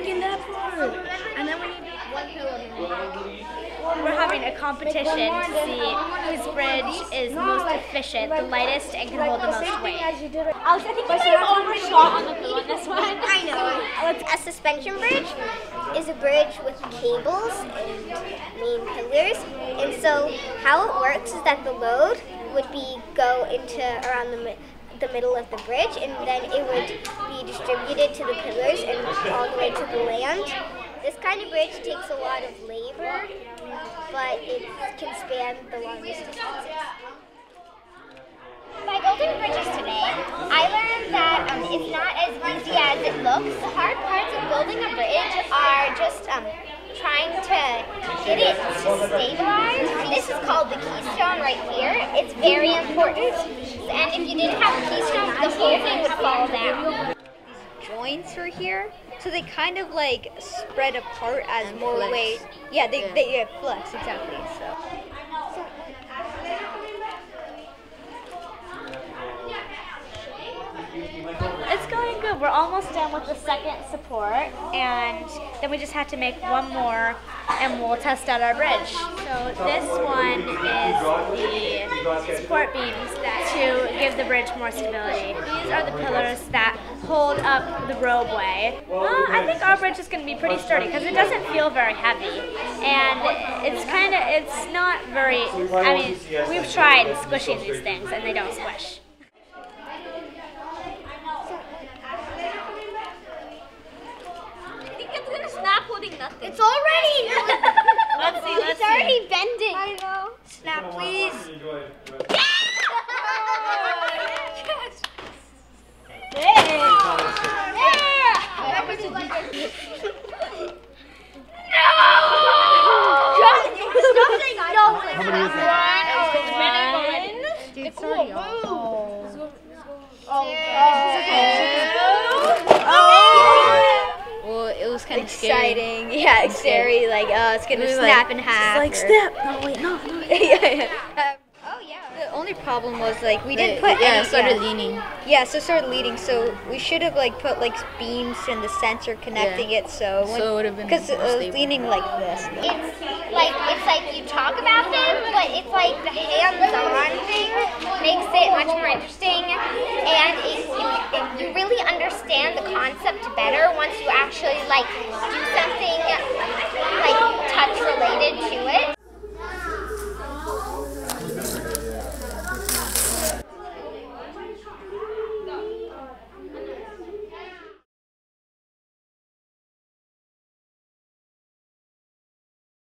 making that part. And then we need We're having a competition to see whose bridge is most efficient, the lightest, and can hold the most weight. Alex, I think you might have overshot on the blue on this one. I know. A suspension bridge is a bridge with cables and main pillars. And so how it works is that the load would be go into around the mi- the middle of the bridge and then it would be distributed to the pillars and all the way to the land. This kind of bridge takes a lot of labor, but it can span the longest distances. By building bridges today, I learned that um, it's not as easy as it looks. The hard parts of building a bridge are just um, trying to get it to stabilize. This is called the keystone right here. It's very important, and if you didn't have a keystone, the whole thing would fall down. These joints are here, so they kind of like spread apart as more weight. Yeah, they they yeah, flex exactly. So. It's going good. We're almost done with the second support, and then we just have to make one more, and we'll test out our bridge. So this one is the support beams to give the bridge more stability. These are the pillars that hold up the roadway. Uh, I think our bridge is going to be pretty sturdy because it doesn't feel very heavy, and it's kind of it's not very. I mean, we've tried squishing these things, and they don't squish. I think it's gonna snap holding nothing. It's already Let's see. Let's It's already bending. I know. Snap please. Dude, it's already off. Well, it was kind exciting. Yeah, it's scary. Like, oh, it's gonna snap in half. Like, or- step. No, wait, no, no. yeah, yeah. Um, oh yeah. The only problem was like we didn't put yeah, any. it started yeah. leaning. Yeah, so it started leading. So we should have like put like beams in the center connecting it. So So it would've been because it was stable. leaning like this. It's like it's like you talk about them, but it's like the hands-on thing makes it much more interesting, and it, it, it, you really understand the concept better once you actually like do something